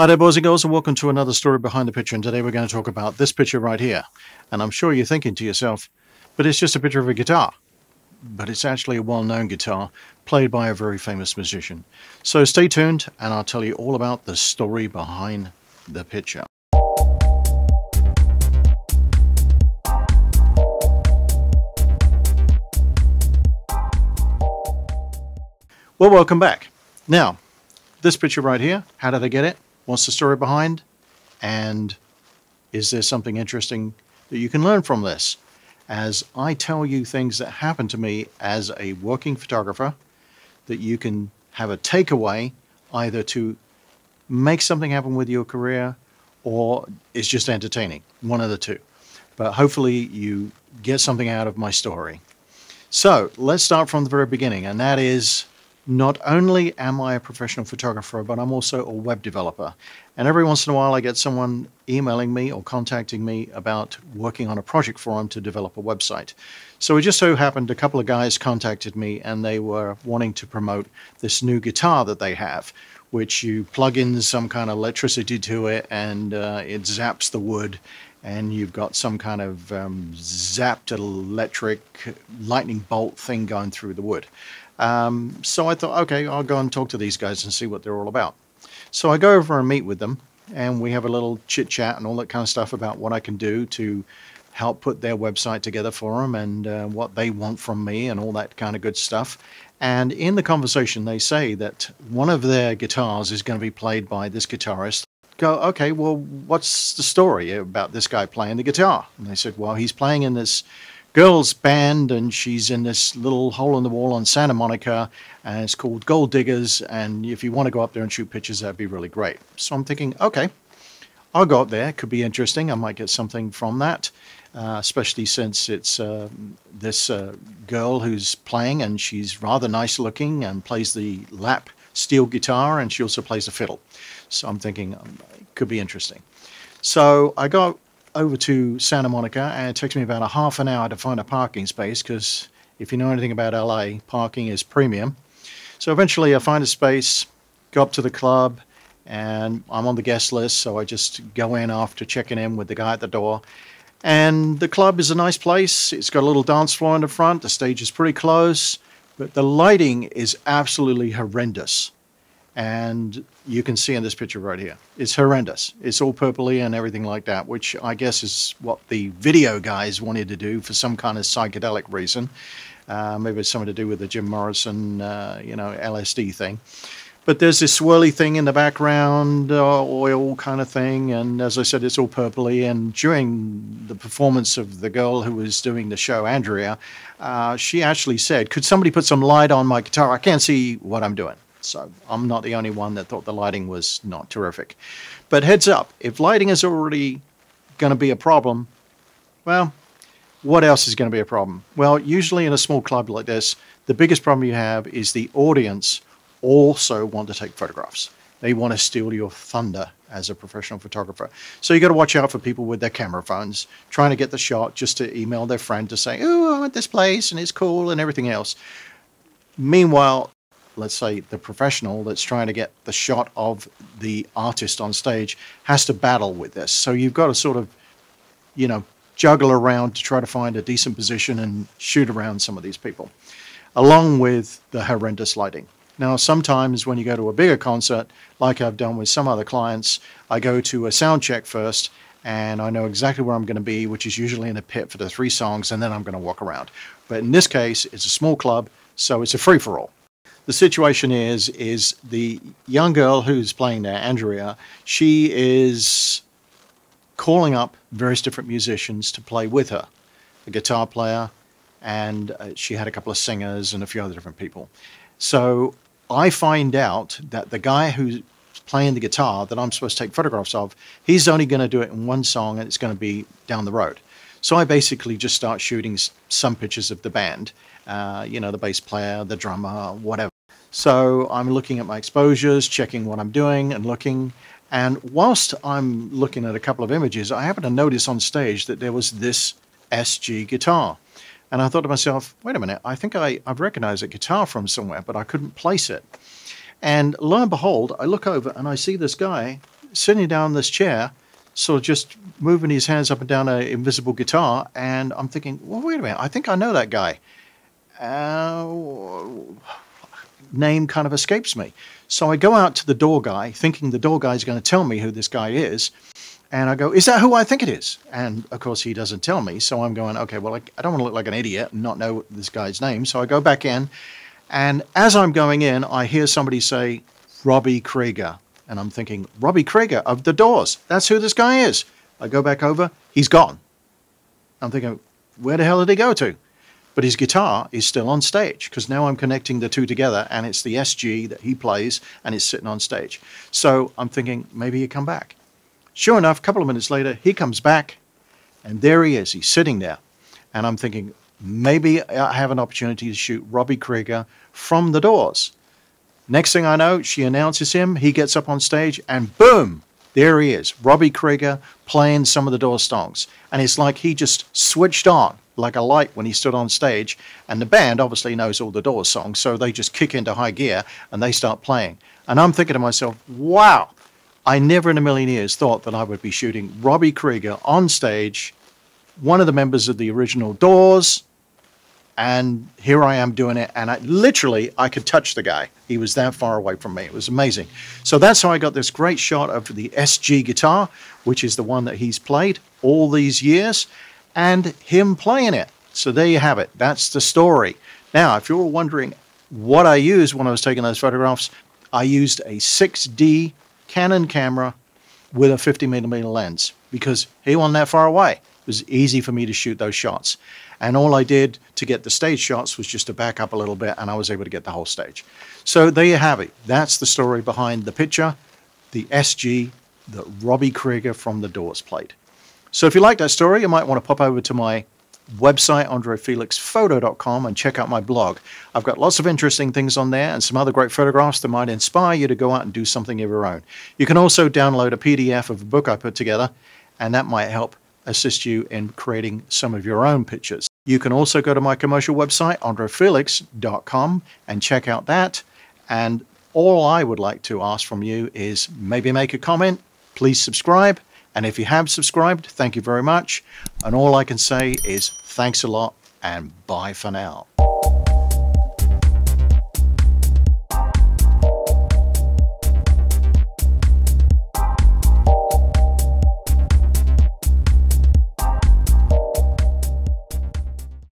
Hi there, boys and girls, and welcome to another story behind the picture. And today we're going to talk about this picture right here. And I'm sure you're thinking to yourself, but it's just a picture of a guitar. But it's actually a well known guitar played by a very famous musician. So stay tuned, and I'll tell you all about the story behind the picture. Well, welcome back. Now, this picture right here, how did I get it? What's the story behind? And is there something interesting that you can learn from this? As I tell you things that happen to me as a working photographer, that you can have a takeaway either to make something happen with your career or it's just entertaining, one of the two. But hopefully, you get something out of my story. So, let's start from the very beginning, and that is not only am I a professional photographer, but I'm also a web developer. And every once in a while, I get someone emailing me or contacting me about working on a project for them to develop a website. So it just so happened a couple of guys contacted me and they were wanting to promote this new guitar that they have, which you plug in some kind of electricity to it and uh, it zaps the wood and you've got some kind of um, zapped electric lightning bolt thing going through the wood. Um, so I thought, okay, I'll go and talk to these guys and see what they're all about. So I go over and meet with them, and we have a little chit chat and all that kind of stuff about what I can do to help put their website together for them and uh, what they want from me and all that kind of good stuff. And in the conversation, they say that one of their guitars is going to be played by this guitarist. Go, okay, well, what's the story about this guy playing the guitar? And they said, well, he's playing in this girls band and she's in this little hole in the wall on Santa Monica and it's called Gold Diggers and if you want to go up there and shoot pictures that'd be really great. So I'm thinking okay I'll go up there could be interesting I might get something from that uh, especially since it's uh, this uh, girl who's playing and she's rather nice looking and plays the lap steel guitar and she also plays the fiddle. So I'm thinking um, it could be interesting. So I got over to Santa Monica, and it takes me about a half an hour to find a parking space because if you know anything about LA, parking is premium. So eventually, I find a space, go up to the club, and I'm on the guest list, so I just go in after checking in with the guy at the door. And the club is a nice place. It's got a little dance floor in the front. The stage is pretty close, but the lighting is absolutely horrendous and you can see in this picture right here. It's horrendous. It's all purpley and everything like that, which I guess is what the video guys wanted to do for some kind of psychedelic reason. Uh, maybe it's something to do with the Jim Morrison, uh, you know, LSD thing. But there's this swirly thing in the background, uh, oil kind of thing, and as I said, it's all purpley. And during the performance of the girl who was doing the show, Andrea, uh, she actually said, "Could somebody put some light on my guitar? I can't see what I'm doing." So I'm not the only one that thought the lighting was not terrific. But heads up, if lighting is already going to be a problem, well, what else is going to be a problem? Well, usually in a small club like this, the biggest problem you have is the audience also want to take photographs. They want to steal your thunder as a professional photographer. So you got to watch out for people with their camera phones trying to get the shot just to email their friend to say, "Oh, I'm at this place and it's cool and everything else." Meanwhile, let's say the professional that's trying to get the shot of the artist on stage has to battle with this. So you've got to sort of, you know, juggle around to try to find a decent position and shoot around some of these people, along with the horrendous lighting. Now, sometimes when you go to a bigger concert, like I've done with some other clients, I go to a sound check first and I know exactly where I'm going to be, which is usually in a pit for the three songs, and then I'm going to walk around. But in this case, it's a small club, so it's a free for all the situation is is the young girl who's playing there, Andrea. She is calling up various different musicians to play with her, a guitar player, and uh, she had a couple of singers and a few other different people. So I find out that the guy who's playing the guitar that I'm supposed to take photographs of, he's only going to do it in one song, and it's going to be down the road. So I basically just start shooting some pictures of the band, uh, you know, the bass player, the drummer, whatever. So I'm looking at my exposures, checking what I'm doing, and looking. And whilst I'm looking at a couple of images, I happen to notice on stage that there was this SG guitar. And I thought to myself, wait a minute, I think I, I've recognized a guitar from somewhere, but I couldn't place it. And lo and behold, I look over and I see this guy sitting down this chair, sort of just moving his hands up and down an invisible guitar. And I'm thinking, well, wait a minute, I think I know that guy. Uh, name kind of escapes me. So I go out to the door guy, thinking the door guy is going to tell me who this guy is. And I go, is that who I think it is? And of course, he doesn't tell me. So I'm going, okay, well, I, I don't want to look like an idiot and not know this guy's name. So I go back in. And as I'm going in, I hear somebody say, Robbie Krieger. And I'm thinking, Robbie Krieger of The Doors. That's who this guy is. I go back over, he's gone. I'm thinking, where the hell did he go to? But his guitar is still on stage because now I'm connecting the two together and it's the SG that he plays and it's sitting on stage. So I'm thinking, maybe he come back. Sure enough, a couple of minutes later, he comes back, and there he is. He's sitting there. And I'm thinking, maybe I have an opportunity to shoot Robbie Krieger from the doors. Next thing I know, she announces him. He gets up on stage, and boom, there he is, Robbie Krieger playing some of the Doors songs. And it's like he just switched on like a light when he stood on stage. And the band obviously knows all the Doors songs, so they just kick into high gear and they start playing. And I'm thinking to myself, wow, I never in a million years thought that I would be shooting Robbie Krieger on stage, one of the members of the original Doors, and here I am doing it. And I literally, I could touch the guy. He was that far away from me. It was amazing. So that's how I got this great shot of the SG guitar, which is the one that he's played all these years, and him playing it. So there you have it. That's the story. Now, if you're wondering what I used when I was taking those photographs, I used a 6D Canon camera with a 50 millimeter lens because he wasn't that far away. It was easy for me to shoot those shots. And all I did to get the stage shots was just to back up a little bit and I was able to get the whole stage. So there you have it. That's the story behind the picture, the SG that Robbie Krieger from The Doors played. So if you like that story, you might want to pop over to my website, andrefelixphoto.com, and check out my blog. I've got lots of interesting things on there and some other great photographs that might inspire you to go out and do something of your own. You can also download a PDF of a book I put together, and that might help assist you in creating some of your own pictures. You can also go to my commercial website, andrefelix.com, and check out that. And all I would like to ask from you is maybe make a comment, please subscribe, and if you have subscribed, thank you very much. And all I can say is thanks a lot and bye for now.